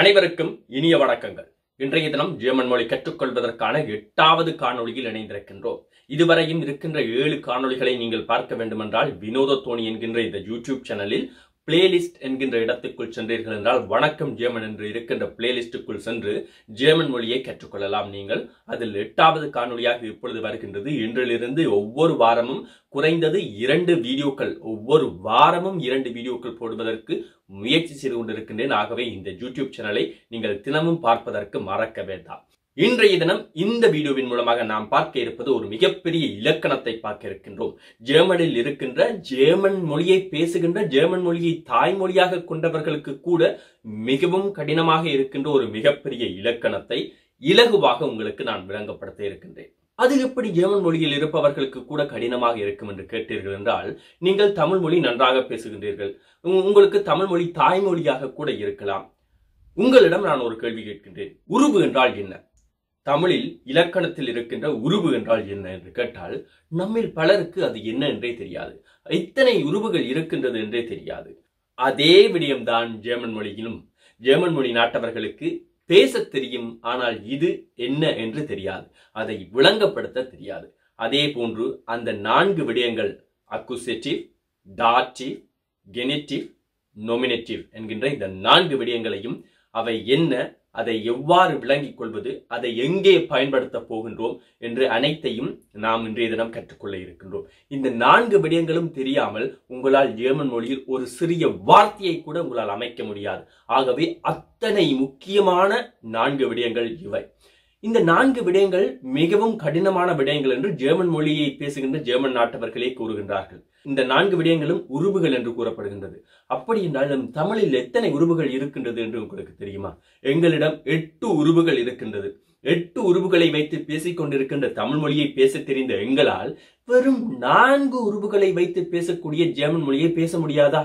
அனைவருக்கும் இனிய வணக்கங்கள். இன்றைய தினம் ஜெர்மன் மொழி கற்றுக்கொள்வதற்கான எட்டாவது காணொளியில் இணைந்திருக்கின்றோம். இதுவரையும் இருக்கின்ற ஏழு காணொளிகளை நீங்கள் பார்க்க வேண்டுமென்றால் வினோத தோணி என்கின்ற இந்த யூடியூப் சேனலில் பிளேலிஸ்ட் என்கின்ற இடத்துக்குள் சென்றீர்கள் என்றால் வணக்கம் ஜேமன் என்று இருக்கின்ற பிளேலிஸ்டுக்குள் சென்று ஜேர்மன் மொழியை கற்றுக்கொள்ளலாம் நீங்கள். அதில் எட்டாவது காணொளியாக இப்பொழுது வருகின்றது. இன்றிலிருந்து ஒவ்வொரு வாரமும் குறைந்தது இரண்டு வீடியோக்கள் ஒவ்வொரு வாரமும் இரண்டு வீடியோக்கள் போடுவதற்கு முயற்சி செய்து கொண்டிருக்கின்றேன். ஆகவே இந்த யூடியூப் சேனலை நீங்கள் தினமும் பார்ப்பதற்கு மறக்க வேண்டாம். இன்றைய தினம் இந்த வீடியோவின் மூலமாக நாம் பார்க்க இருப்பது ஒரு மிகப்பெரிய இலக்கணத்தை பார்க்க இருக்கின்றோம். ஜெர்மனில் இருக்கின்ற ஜெர்மன் மொழியை பேசுகின்ற ஜெர்மன் மொழியை தாய்மொழியாக கொண்டவர்களுக்கு கூட மிகவும் கடினமாக இருக்கின்ற ஒரு மிகப்பெரிய இலக்கணத்தை இலகுவாக உங்களுக்கு நான் விளங்கப்படுத்த இருக்கின்றேன். அது எப்படி ஜெர்மன் மொழியில் இருப்பவர்களுக்கு கூட கடினமாக இருக்கும் என்று கேட்டீர்கள் என்றால் நீங்கள் தமிழ் மொழி நன்றாக பேசுகின்றீர்கள். உங்களுக்கு தமிழ் மொழி தாய்மொழியாக கூட இருக்கலாம். உங்களிடம் நான் ஒரு கேள்வி கேட்கின்றேன். உருவு என்றால் என்ன? தமிழில் இலக்கணத்தில் இருக்கின்ற உருவு என்றால் என்ன என்று கேட்டால் நம்மில் பலருக்கு அது என்ன என்றே தெரியாது. இத்தனை உருவுகள் இருக்கின்றது என்றே தெரியாது. அதே விடயம்தான் ஜெர்மன் மொழியிலும் ஜெர்மன் மொழி நாட்டவர்களுக்கு பேசத் தெரியும் ஆனால் இது என்ன என்று தெரியாது. அதை விளங்கப்படுத்த தெரியாது. அதே போன்று அந்த நான்கு விடயங்கள் அக்குசேட்டிவ் டாட்டிவ் கெனிட்டிவ் நொமினேட்டிவ் என்கின்ற இந்த நான்கு விடயங்களையும் அவை என்ன அதை எவ்வாறு விளங்கிக் கொள்வது அதை எங்கே பயன்படுத்த போகின்றோம் என்று அனைத்தையும் நாம் இன்றைய தினம் கற்றுக்கொள்ள இருக்கின்றோம். இந்த நான்கு விடயங்களும் தெரியாமல் உங்களால் ஜெர்மன் மொழியில் ஒரு சிறிய வார்த்தையை கூட உங்களால் அமைக்க முடியாது. ஆகவே அத்தனை முக்கியமான நான்கு விடயங்கள் இவை. இந்த நான்கு விடயங்கள் மிகவும் கடினமான விடயங்கள் என்று ஜெர்மன் மொழியை பேசுகின்ற ஜெர்மன் நாட்டவர்களே கூறுகின்றார்கள். இந்த நான்கு விடயங்களும் உருவுகள் என்று கூறப்படுகின்றது. அப்படி என்றால் நம் தமிழில் எத்தனை உருவுகள் இருக்கின்றது என்று உங்களுக்கு தெரியுமா? எங்களிடம் எட்டு உருவுகள் இருக்கின்றது. எட்டு உருவுகளை வைத்து பேசிக் கொண்டிருக்கின்ற தமிழ் மொழியை பேச தெரிந்த எங்களால் வெறும் நான்கு உருவுகளை வைத்து பேசக்கூடிய ஜெர்மன் மொழியை பேச முடியாதா?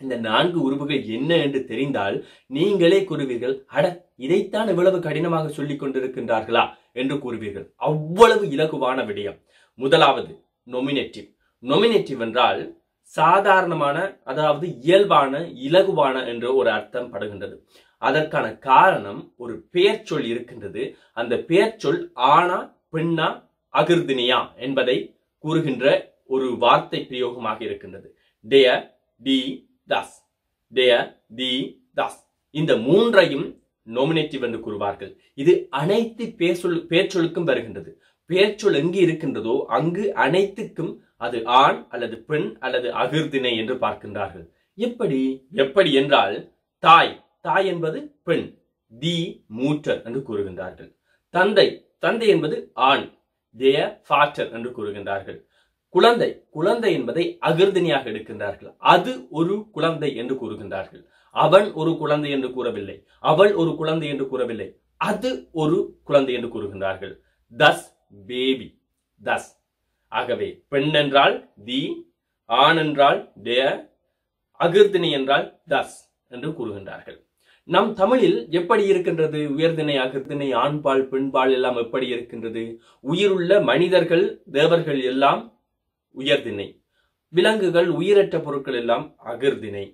இந்த நான்கு உறுப்புகள் என்ன என்று தெரிந்தால் நீங்களே கூறுவீர்கள் அட இதைத்தான் இவ்வளவு கடினமாக சொல்லிக் கொண்டிருக்கின்றார்களா? என்று கூறுவீர்கள். அவ்வளவு இலகுவான விடயம். முதலாவது நொமினேட்டிவ் நொமினேட்டிவ் என்றால் சாதாரணமான அதாவது இயல்பான இலகுவான என்ற ஒரு அர்த்தம் படுகின்றது. அதற்கான காரணம் ஒரு பெயர்ச்சொல் இருக்கின்றது. அந்த பெயர்ச்சொல் ஆனா பெண்ணா அகிர்தினியா என்பதை கூறுகின்ற ஒரு வார்த்தை பிரயோகமாக இருக்கின்றது. டே டி தஸ் தேர் தி தஸ் இந்த மூன்றையும் நோமினேட்டிவ் என்று கூறுவார்கள். இது அனைத்து பேர்ச்சொல் பேச்சொலுக்கும் வருகின்றது. பெயர்ச்சொல் எங்கு இருக்கின்றதோ அங்கு அனைத்துக்கும் அது ஆண் அல்லது பெண் அல்லது அகிர்தினை என்று பார்க்கின்றார்கள். எப்படி? எப்படி என்றால் தாய். தாய் என்பது பெண். தி மூட்டர் என்று கூறுகின்றார்கள். தந்தை. தந்தை என்பது ஆண். தேர் ஃபாட்டர் என்று கூறுகின்றார்கள். குழந்தை குழந்தை என்பதை அகிர்தினியாக எடுக்கின்றார்கள். அது ஒரு குழந்தை என்று கூறுகின்றார்கள். அவன் ஒரு குழந்தை என்று கூறவில்லை. அவள் ஒரு குழந்தை என்று கூறவில்லை. அது ஒரு குழந்தை என்று கூறுகின்றார்கள். தஸ் பேபி. தஸ். ஆகவே பெண் என்றால் தி ஆண் என்றால் டே அகிர்தினி என்றால் தஸ் என்று கூறுகின்றார்கள். நம் தமிழில் எப்படி இருக்கின்றது? உயர்திணை அகிர்திணை ஆண்பால் பெண்பால் எல்லாம் எப்படி இருக்கின்றது? உயிருள்ள மனிதர்கள் தேவர்கள் எல்லாம் உயர்திணை விலங்குகள் உயிரற்ற பொருட்கள் எல்லாம் அகிர்திணை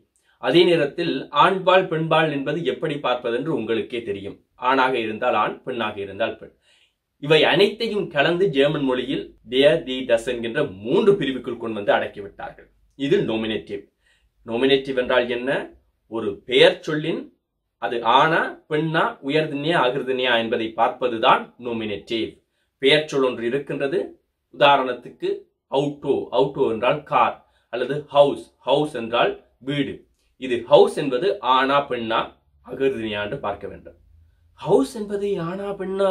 அதே நேரத்தில் ஆண்பால் பெண்பால் என்பது எப்படி பார்ப்பதென்று உங்களுக்கே தெரியும். ஆணாக இருந்தால் ஆண் பெண்ணாக இருந்தால் பெண். இவை அனைத்தையும் கலந்து ஜெர்மன் மொழியில் தேர் தி டஸ் என்கின்ற மூன்று பிரிவுக்குள் கொண்டு வந்து அடக்கிவிட்டார்கள். இது நோமினேட்டிவ் நோமினேட்டிவ் என்றால் என்ன? ஒரு பெயர் சொல்லின் அது ஆனா பெண்ணா உயர்தினியா அகிர்தினியா என்பதை பார்ப்பதுதான் நோமினேட்டிவ் பெயர் சொல் ஒன்று இருக்கின்றது. உதாரணத்துக்கு அவுட்டோ அவுட்டோ என்றால் கார் அல்லது ஹவுஸ் ஹவுஸ் என்றால் வீடு. இது ஹவுஸ் என்பது ஆனா பெண்ணா அகிர்தினியா என்று பார்க்க வேண்டும். ஹவுஸ் என்பது ஆனா பெண்ணா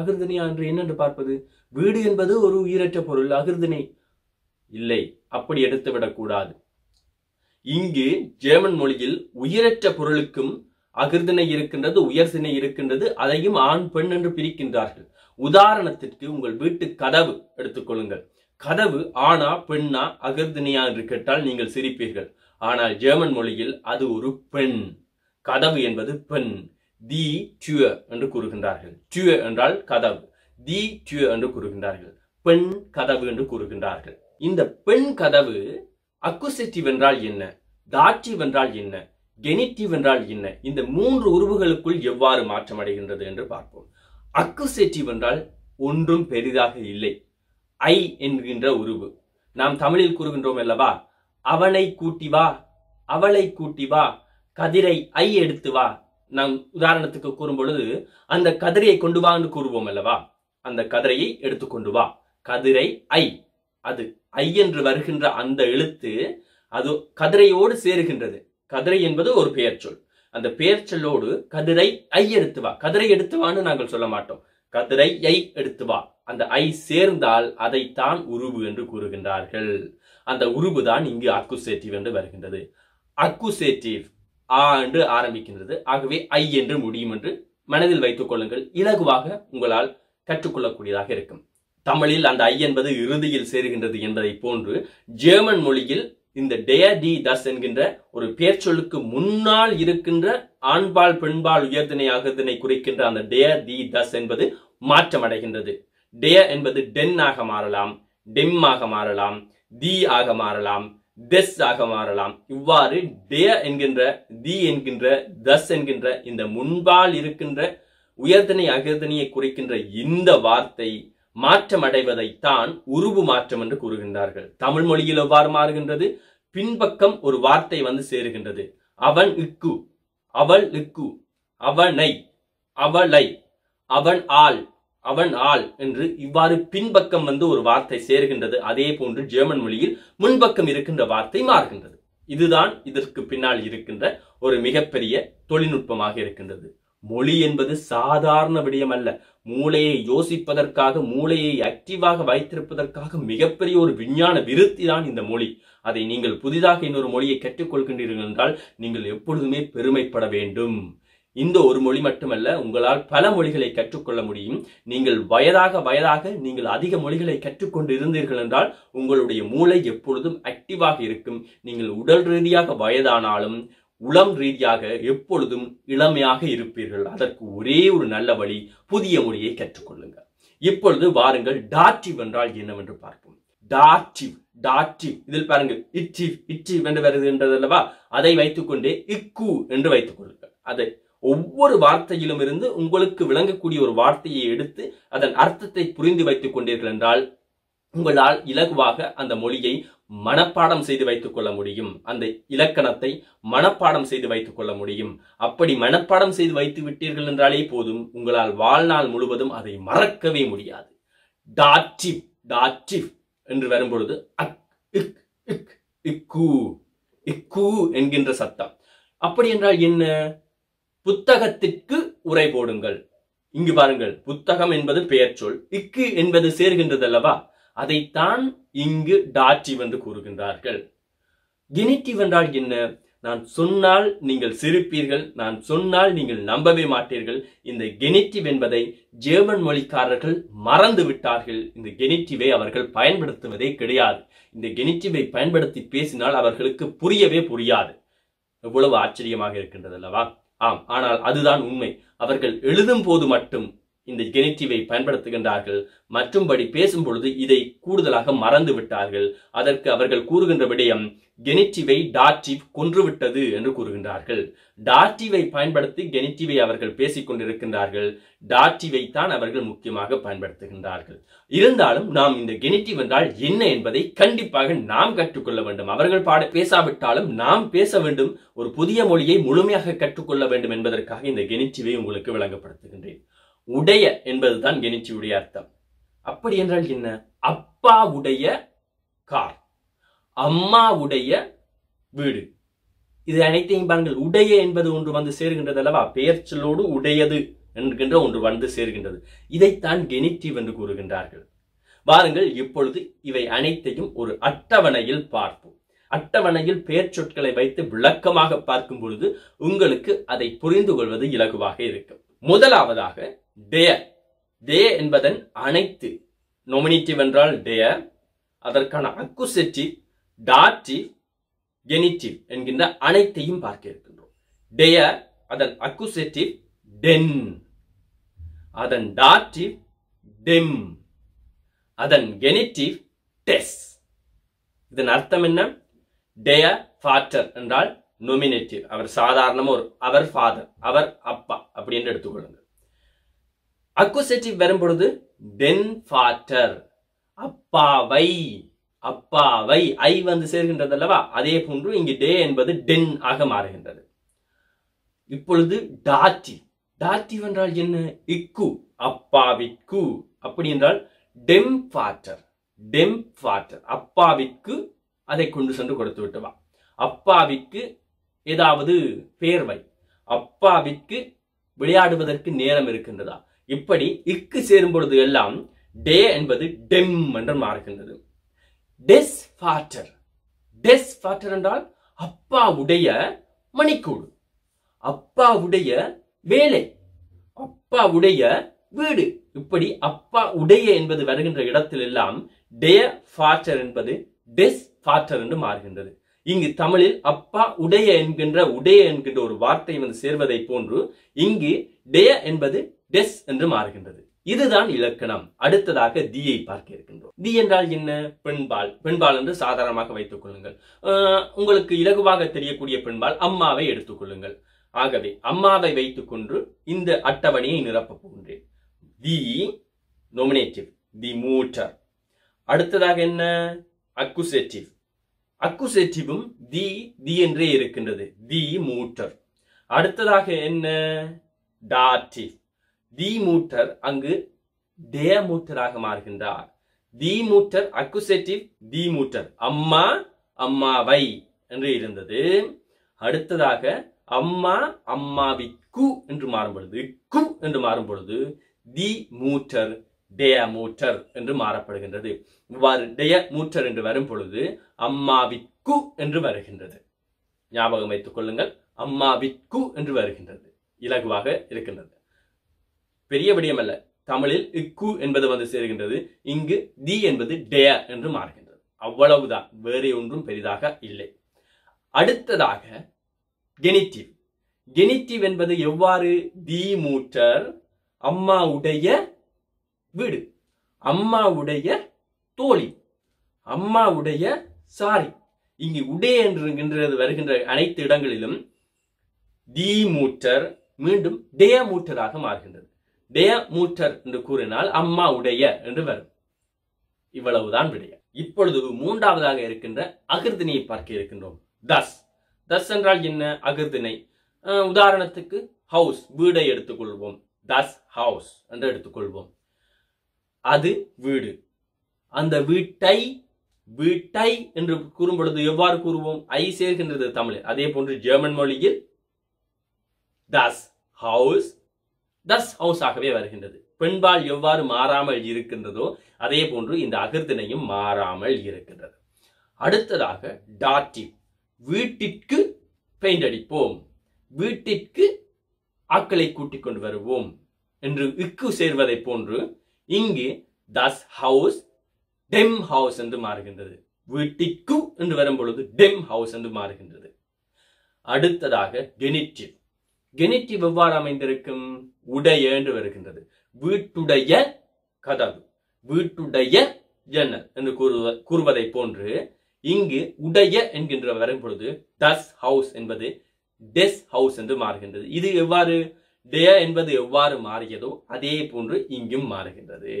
அகிர்தினியா என்று என்னென்று பார்ப்பது? வீடு என்பது ஒரு உயிரற்ற பொருள் அகிர்தினை. இல்லை அப்படி எடுத்துவிடக்கூடாது இங்கு ஜெர்மன் மொழியில் உயிரற்ற பொருளுக்கும் அகிர்தினை இருக்கின்றது உயர்திணை இருக்கின்றது அதையும் ஆண் பெண் என்று பிரிக்கின்றார்கள். உதாரணத்திற்கு உங்கள் வீட்டு கதவு எடுத்துக்கொள்ளுங்கள் கதவு ஆணா பெண்ணா அகர்தினியா என்று கேட்டால் நீங்கள் சிரிப்பீர்கள். ஆனால் ஜெர்மன் மொழியில் அது ஒரு பெண். கதவு என்பது பெண். தி டியூ என்று கூறுகின்றார்கள். டியூ என்றால் கதவு. தி டியூ என்று கூறுகின்றார்கள். பெண் கதவு என்று கூறுகின்றார்கள். இந்த பெண் கதவு அக்குசிட்டிவ் என்றால் என்ன? தாட்டிவ் என்றால் என்ன? கெனிட்டிவ் என்றால் என்ன? இந்த மூன்று உருவுகளுக்குள் எவ்வாறு மாற்றம் அடைகின்றது என்று பார்ப்போம். அக்குசேட்டிவ் என்றால் ஒன்றும் பெரிதாக இல்லை. ஐ என்கின்ற உருவு. நாம் தமிழில் கூறுகின்றோம் அல்லவா? அவனை கூட்டி வா அவளை கூட்டி வா கதிரை ஐ எடுத்து வா. நாம் உதாரணத்துக்கு கூறும் பொழுது அந்த கதிரையை கொண்டு வான்னு கூறுவோம் அல்லவா? அந்த கதிரையை எடுத்துக்கொண்டு வா. கதிரை ஐ. அது ஐ என்று வருகின்ற அந்த எழுத்து அது கதிரையோடு சேருகின்றது. கதிரை என்பது ஒரு பெயர்ச்சொல். அந்த பெயர்ச்சொல்லோடு கதிரை ஐ எடுத்து வா. கதிரை எடுத்து வான்னு நாங்கள் சொல்ல மாட்டோம். கதிரை ஐ எடுத்து வா. அந்த ஐ சேர்ந்தால் அதைத்தான் உருவு என்று கூறுகின்றார்கள். அந்த உருவு தான் இங்கு அக்குசேட்டிவ் என்று வருகின்றது. அக்குசேட்டிவ் ஆ என்று ஆரம்பிக்கின்றது. ஆகவே ஐ என்று முடியும் என்று மனதில் வைத்துக் கொள்ளுங்கள். இலகுவாக உங்களால் கற்றுக்கொள்ளக்கூடியதாக இருக்கும். தமிழில் அந்த ஐ என்பது இறுதியில் சேருகின்றது என்பதை போன்று ஜெர்மன் மொழியில் இந்த டே டி தஸ் என்கின்ற ஒரு பெயர் சொல்லுக்கு முன்னால் இருக்கின்ற ஆண்பால் பெண்பால் உயர்தினை அகத்தினை குறிக்கின்ற அந்த டே தி தஸ் என்பது மாற்றம் அடைகின்றது டேய என்பது டென் ஆக மாறலாம் டெம் ஆக மாறலாம் தி ஆக மாறலாம் தெஸ் ஆக மாறலாம். இவ்வாறு டேய என்கின்ற தி என்கின்ற தஸ் என்கின்ற இந்த முன்பால் இருக்கின்ற உயர்தனை அகர்தனையை குறிக்கின்ற இந்த வார்த்தை மாற்றமடைவதைத்தான் உருவு மாற்றம் என்று கூறுகின்றார்கள். தமிழ் மொழியில் எவ்வாறு மாறுகின்றது? பின்பக்கம் ஒரு வார்த்தை வந்து சேருகின்றது. அவன் இக்கு அவள் இக்கு அவனை அவளை அவன் ஆள் அவன் ஆள் என்று இவ்வாறு பின்பக்கம் வந்து ஒரு வார்த்தை சேருகின்றது. அதே போன்று ஜெர்மன் மொழியில் முன்பக்கம் இருக்கின்ற வார்த்தை மாறுகின்றது. இதுதான் இதற்கு பின்னால் இருக்கின்ற ஒரு மிகப்பெரிய தொழில்நுட்பமாக இருக்கின்றது. மொழி என்பது சாதாரண விடயம் அல்ல மூளையை யோசிப்பதற்காக மூளையை ஆக்டிவாக வைத்திருப்பதற்காக மிகப்பெரிய ஒரு விஞ்ஞான விருத்தி தான் இந்த மொழி. அதை நீங்கள் புதிதாக இன்னொரு மொழியை கற்றுக்கொள்கின்றீர்கள் என்றால் நீங்கள் எப்பொழுதுமே பெருமைப்பட வேண்டும். இந்த ஒரு மொழி மட்டுமல்ல உங்களால் பல மொழிகளை கற்றுக்கொள்ள முடியும். நீங்கள் வயதாக வயதாக நீங்கள் அதிக மொழிகளை கற்றுக்கொண்டு இருந்தீர்கள் என்றால் உங்களுடைய மூளை எப்பொழுதும் ஆக்டிவாக இருக்கும். நீங்கள் உடல் ரீதியாக வயதானாலும் உளம் ரீதியாக எப்பொழுதும் இளமையாக இருப்பீர்கள். அதற்கு ஒரே ஒரு நல்ல வழி புதிய மொழியை கற்றுக்கொள்ளுங்கள். இப்பொழுது வாருங்கள் டாட்டிவ் என்றால் என்னவென்று பார்ப்போம். டாட்டிவ் டாட்டிவ் இதில் பாருங்கள் இட்டிவ் இட்டிவ் என்று வருகின்றது அல்லவா? அதை வைத்துக்கொண்டே இக்கு என்று வைத்துக் கொள்ளுங்கள். அதை ஒவ்வொரு வார்த்தையிலும் இருந்து உங்களுக்கு விளங்கக்கூடிய ஒரு வார்த்தையை எடுத்து அதன் அர்த்தத்தை புரிந்து வைத்துக் கொண்டீர்கள் என்றால் உங்களால் இலகுவாக அந்த மொழியை மனப்பாடம் செய்து வைத்துக் கொள்ள முடியும். அந்த இலக்கணத்தை மனப்பாடம் செய்து வைத்துக் கொள்ள முடியும். அப்படி மனப்பாடம் செய்து வைத்து விட்டீர்கள் என்றாலே போதும். உங்களால் வாழ்நாள் முழுவதும் அதை மறக்கவே முடியாது. டாட்டிவ் டாட்டிவ் என்று வரும்பொழுது அக் இக் இக் இக்கு இக்கு என்கின்ற சத்தம். அப்படி என்றால் என்ன? புத்தகத்திற்கு உரை போடுங்கள். இங்கு பாருங்கள் புத்தகம் என்பது பெயர் சொல் இக்கு என்பது சேர்கின்றது அல்லவா அதைத்தான் இங்கு டாட்டிவ் என்று கூறுகின்றார்கள். கெனிட்டிவ் என்றால் என்ன? நான் சொன்னால் நீங்கள் சிரிப்பீர்கள் நான் சொன்னால் நீங்கள் நம்பவே மாட்டீர்கள். இந்த கெனிட்டிவ் என்பதை ஜெர்மன் மொழிக்காரர்கள் மறந்து விட்டார்கள். இந்த கெனிட்டிவை அவர்கள் பயன்படுத்துவதே கிடையாது. இந்த கெனிட்டிவை பயன்படுத்தி பேசினால் அவர்களுக்கு புரியவே புரியாது. எவ்வளவு ஆச்சரியமாக இருக்கின்றது அல்லவா ஆம் ஆனால் அதுதான் உண்மை. அவர்கள் எழுதும் போது மட்டும் இந்த கெனிட்டிவை பயன்படுத்துகின்றார்கள். மற்றும்படி பேசும் பொழுது இதை கூடுதலாக மறந்து விட்டார்கள் அதற்கு அவர்கள் கூறுகின்ற விடயம் கெனிட்டிவை டாட்டிவ் கொன்றுவிட்டது என்று கூறுகின்றார்கள். டாட்டிவை பயன்படுத்தி கெனிட்டிவை அவர்கள் பேசிக் கொண்டிருக்கின்றார்கள். டாட்டிவை தான் அவர்கள் முக்கியமாக பயன்படுத்துகின்றார்கள். இருந்தாலும் நாம் இந்த கெனிட்டிவ் என்றால் என்ன என்பதை கண்டிப்பாக நாம் கற்றுக்கொள்ள வேண்டும். அவர்கள் பாட பேசாவிட்டாலும் நாம் பேச வேண்டும். ஒரு புதிய மொழியை முழுமையாக கற்றுக்கொள்ள வேண்டும் என்பதற்காக இந்த கெனிட்டிவை உங்களுக்கு விளங்கப்படுத்துகின்றேன். உடைய என்பதுதான் கெனிச்சியுடைய அர்த்தம். அப்படி என்றால் என்ன? அப்பாவுடைய கார் அம்மாவுடைய வீடு. இது அனைத்தையும் பாருங்கள் உடைய என்பது ஒன்று வந்து சேர்கின்றது அல்லவா? பெயர்ச்சலோடு உடையது என்கின்ற ஒன்று வந்து சேர்கின்றது. இதைத்தான் கெனிட்டிவ் என்று கூறுகின்றார்கள். வாருங்கள் இப்பொழுது இவை அனைத்தையும் ஒரு அட்டவணையில் பார்ப்போம். அட்டவணையில் பெயர் சொற்களை வைத்து விளக்கமாக பார்க்கும் பொழுது உங்களுக்கு அதை புரிந்து கொள்வது இலகுவாக இருக்கும். முதலாவதாக டேர் டே என்பதன் அனைத்து. நொமினேட்டிவ் என்றால் டேர் அதற்கான அக்குசெட்டிவ் டாட்டிவ் கெனிட்டிவ் என்கின்ற அனைத்தையும் பார்க்க இருக்கின்றோம். டேர் அதன் அக்குசெட்டிவ் டென் அதன் டாட்டிவ் டெம் அதன் கெனிட்டிவ் டெஸ் இதன் அர்த்தம் என்ன? டேய ஃபாட்டர் என்றால் நொமினேட்டிவ் அவர் சாதாரணமா ஒரு அவர் ஃபாதர் அவர் அப்பா அப்படின்னு எடுத்துக்கொள்ளுங்க அக்குசேட்டிவ் வரும் பொழுது டென் ஃபாட்டர் அப்பாவை. அப்பாவை. ஐ வந்து சேர்கின்றது அல்லவா? அதே போன்று இங்கு டே என்பது டென் ஆக மாறுகின்றது. இப்பொழுது டாட்டி டாட்டி என்றால் என்ன? இக்கு. அப்பாவிற்கு. அப்படி என்றால் டெம் ஃபாட்டர் டெம் ஃபாட்டர் அப்பாவிற்கு. அதை கொண்டு சென்று கொடுத்து விட்டு வா. அப்பாவிற்கு ஏதாவது பேர்வை. அப்பாவிற்கு விளையாடுவதற்கு நேரம் இருக்கின்றதா? இப்படி இக்கு சேரும் பொழுது எல்லாம் டே என்பது டெம் என்று மாறுகின்றது. டெஸ் ஃபாட்டர் டெஸ் ஃபாட்டர் என்றால் அப்பாவுடைய மணிக்கூடு. அப்பாவுடைய வேலை. அப்பாவுடைய வீடு. இப்படி அப்பா உடைய என்பது வருகின்ற இடத்தில் எல்லாம் டே ஃபாட்டர் என்பது டெஸ் ஃபாட்டர் என்று மாறுகின்றது. இங்கு தமிழில் அப்பா உடைய என்கின்ற உடைய என்கின்ற ஒரு வார்த்தை வந்து சேர்வதை போன்று இங்கு டே என்பது டெஸ் என்று மாறுகின்றது. இதுதான் இலக்கணம். அடுத்ததாக தியை பார்க்க இருக்கின்றோம். தி என்றால் என்ன? பெண்பால். பெண்பால் என்று சாதாரணமாக வைத்துக் கொள்ளுங்கள். உங்களுக்கு இலகுவாக தெரியக்கூடிய பெண்பால் அம்மாவை எடுத்துக்கொள்ளுங்கள் ஆகவே அம்மாவை வைத்துக்கொண்டு இந்த அட்டவணையை நிரப்பப் போகின்றேன். தி நொமினேட்டிவ். தி மூட்டர். அடுத்ததாக என்ன? அக்குசேட்டிவ். அக்குசேட்டிவும் தி தி என்றே இருக்கின்றது. தி மூட்டர். அடுத்ததாக என்ன? டாட்டிவ். தி மூட்டர் அங்கு டே மூட்டராக மாறுகின்றார். தி மூட்டர் அக்குசேட்டிவ் தி மூட்டர் அம்மா அம்மாவை என்று இருந்தது. அடுத்ததாக அம்மா அம்மாவிக்கு என்று மாறும் பொழுது கு என்று மாறும் பொழுது தி மூட்டர் டேய மூட்டர் என்று மாறப்படுகின்றது. இவ்வாறு டேய மூட்டர் என்று வரும் பொழுது அம்மாவிற்கு என்று வருகின்றது. ஞாபகம் வைத்துக் கொள்ளுங்கள். அம்மாவிற்கு என்று வருகின்றது. இலகுவாக இருக்கின்றது. பெரிய விடயமல்ல அல்ல. தமிழில் இக்கு என்பது வந்து சேர்கின்றது. இங்கு தி என்பது டேர் என்று மாறுகின்றது. அவ்வளவுதான். வேறு ஒன்றும் பெரிதாக இல்லை. அடுத்ததாக கெனிட்டிவ். கெனிட்டிவ் என்பது எவ்வாறு? தி மூட்டர் அம்மாவுடைய வீடு. அம்மாவுடைய தோழி. அம்மாவுடைய சாரி. இங்கு உடே என்று வருகின்ற அனைத்து இடங்களிலும் தி மூட்டர் மீண்டும் டே மூட்டராக மாறுகின்றது. டே மூட்டர் என்று கூறினால் அம்மா உடைய என்று வரும். இவ்வளவுதான் விடைய இப்பொழுது மூன்றாவதாக இருக்கின்ற அகிர்தினியை பார்க்க இருக்கின்றோம். தஸ் தஸ் என்றால் என்ன? அகிர்தினை. உதாரணத்துக்கு ஹவுஸ் வீடை எடுத்துக்கொள்வோம். தஸ் ஹவுஸ் என்று எடுத்துக்கொள்வோம். அது வீடு. அந்த வீட்டை வீட்டை என்று கூறும் பொழுது எவ்வாறு கூறுவோம்? ஐ சேர்கின்றது தமிழில் அதே போன்று ஜெர்மன் மொழியில் தஸ் ஹவுஸ் தஸ் ஹவுஸ் ஆகவே வருகின்றது. பெண்பால் எவ்வாறு மாறாமல் இருக்கின்றதோ அதே போன்று இந்த அகிர்தினையும் மாறாமல் இருக்கின்றது. அடுத்ததாக டாட்டி வீட்டிற்கு பெயிண்ட் அடிப்போம். வீட்டிற்கு ஆக்களை கூட்டிக் கொண்டு வருவோம் என்று இக்கு சேர்வதை போன்று இங்கு தஸ் ஹவுஸ் டெம் ஹவுஸ் என்று மாறுகின்றது. வீட்டிற்கு என்று வரும் பொழுது டெம் ஹவுஸ் என்று மாறுகின்றது. அடுத்ததாக கெனிட்டிவ் கெனிட்டிவ் எவ்வாறு அமைந்திருக்கும்? உடைய என்று வருகின்றது. வீட்டுடைய கதவு வீட்டுடைய ஜன்னல் என்று கூறுவ கூறுவதை போன்று இங்கு உடைய என்கின்ற வரும் பொழுது டஸ் ஹவுஸ் என்பது டெஸ் ஹவுஸ் என்று மாறுகின்றது. இது எவ்வாறு? டே என்பது எவ்வாறு மாறியதோ அதே போன்று இங்கும் மாறுகின்றது.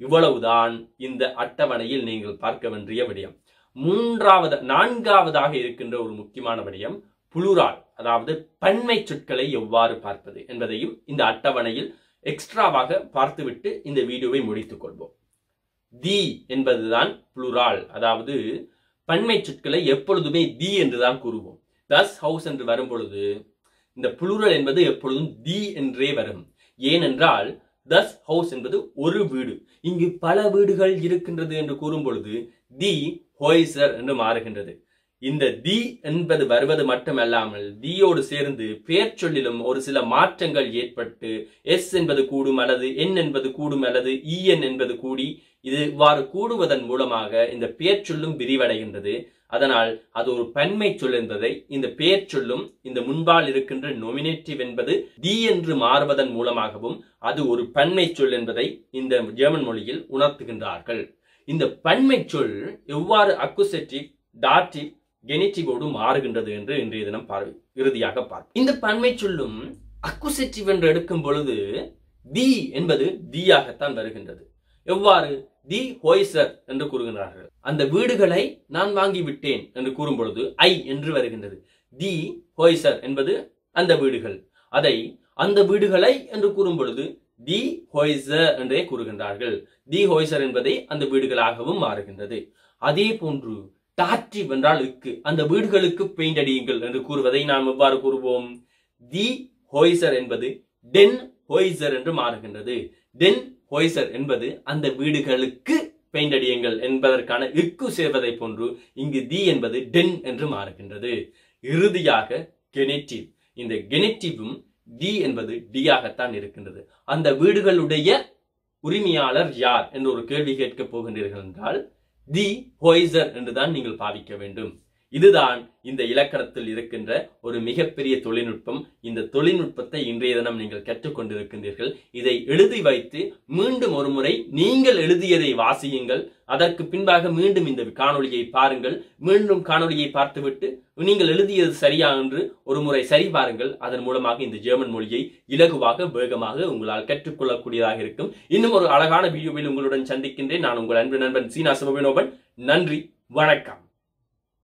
இவ்வளவுதான் இந்த அட்டவணையில் நீங்கள் பார்க்க வேண்டிய விடயம். மூன்றாவது நான்காவதாக இருக்கின்ற ஒரு முக்கியமான விடயம் புளுரால் அதாவது பன்மை சொற்களை எவ்வாறு பார்ப்பது என்பதையும் இந்த அட்டவணையில் எக்ஸ்ட்ராவாக பார்த்துவிட்டு இந்த வீடியோவை முடித்துக் கொள்வோம். தி என்பதுதான் புளுரால் அதாவது பன்மை சொற்களை எப்பொழுதுமே தி என்றுதான் கூறுவோம். தஸ் ஹவுஸ் என்று வரும்பொழுது இந்த புளுரல் என்பது எப்பொழுதும் தி என்றே வரும். ஏனென்றால் தஸ் ஹவுஸ் என்பது ஒரு வீடு. இங்கு பல வீடுகள் இருக்கின்றது என்று கூறும் பொழுது தி ஹோய்சர் என்று மாறுகின்றது. இந்த தி என்பது வருவது மட்டுமல்லாமல் தியோடு சேர்ந்து பெயர் சொல்லிலும் ஒரு சில மாற்றங்கள் ஏற்பட்டு எஸ் என்பது கூடும் அல்லது என் என்பது கூடும் அல்லது இஎன் என்பது கூடி இது இவ்வாறு கூடுவதன் மூலமாக இந்த பெயர் சொல்லும் விரிவடைகின்றது. அதனால் அது ஒரு பன்மை சொல் என்பதை இந்த பெயர் சொல்லும் இந்த முன்பால் இருக்கின்ற நொமினேட்டிவ் என்பது தி என்று மாறுவதன் மூலமாகவும் அது ஒரு பன்மை சொல் என்பதை இந்த ஜெர்மன் மொழியில் உணர்த்துகின்றார்கள். இந்த பன்மை சொல் எவ்வாறு அக்குசெட்டிவ் டாட்டிவ் கெனிட்டிவோடு மாறுகின்றது என்று இன்றைய தினம் பார்வை இறுதியாக பார்ப்போம். இந்த பன்மை சொல்லும் அக்குசெட்டிவ் என்று எடுக்கும் பொழுது தி என்பது தீயாகத்தான் வருகின்றது. எவ்வாறு? தி ஹோய்சர் என்று கூறுகின்றார்கள். அந்த வீடுகளை நான் வாங்கி விட்டேன் என்று கூறும் பொழுது ஐ என்று வருகின்றது. தி ஹோய்சர் என்பது அந்த வீடுகள். அதை அந்த வீடுகளை என்று கூறும் பொழுது தி ஹோய்சர் என்றே கூறுகின்றார்கள். தி ஹோய்சர் என்பதை அந்த வீடுகளாகவும் மாறுகின்றது. அதே போன்று தாற்றி வென்றால் இக்கு. அந்த வீடுகளுக்கு பெயிண்ட் அடியுங்கள் என்று கூறுவதை நாம் எவ்வாறு கூறுவோம்? தி ஹோய்சர் என்பது டென் ஹோய்சர் என்று மாறுகின்றது. டென் ஹோய்சர் என்பது அந்த வீடுகளுக்கு பெயிண்ட் அடியுங்கள் என்பதற்கான இக்கு சேர்வதை போன்று இங்கு தி என்பது டென் என்று மாறுகின்றது. இறுதியாக கெனெட்டிவ். இந்த கெனெட்டிவும் டி என்பது டியாகத்தான் இருக்கின்றது. அந்த வீடுகளுடைய உரிமையாளர் யார் என்று ஒரு கேள்வி கேட்கப் போகின்றீர்கள் என்றால் தி ஹோய்சர் என்றுதான் நீங்கள் பாவிக்க வேண்டும். இதுதான் இந்த இலக்கணத்தில் இருக்கின்ற ஒரு மிகப்பெரிய தொழில்நுட்பம். இந்த தொழில்நுட்பத்தை இன்றைய தினம் நீங்கள் கற்றுக்கொண்டிருக்கின்றீர்கள். இதை எழுதி வைத்து மீண்டும் ஒரு முறை நீங்கள் எழுதியதை வாசியுங்கள். அதற்கு பின்பாக மீண்டும் இந்த காணொளியை பாருங்கள். மீண்டும் காணொளியை பார்த்துவிட்டு நீங்கள் எழுதியது சரியா என்று ஒரு முறை சரி பாருங்கள். அதன் மூலமாக இந்த ஜெர்மன் மொழியை இலகுவாக வேகமாக உங்களால் கற்றுக்கொள்ளக்கூடியதாக இருக்கும். இன்னும் ஒரு அழகான வீடியோவில் உங்களுடன் சந்திக்கின்றேன். நான் உங்கள் அன்பு நண்பன் சீனா சிவவினோபன் நன்றி வணக்கம்.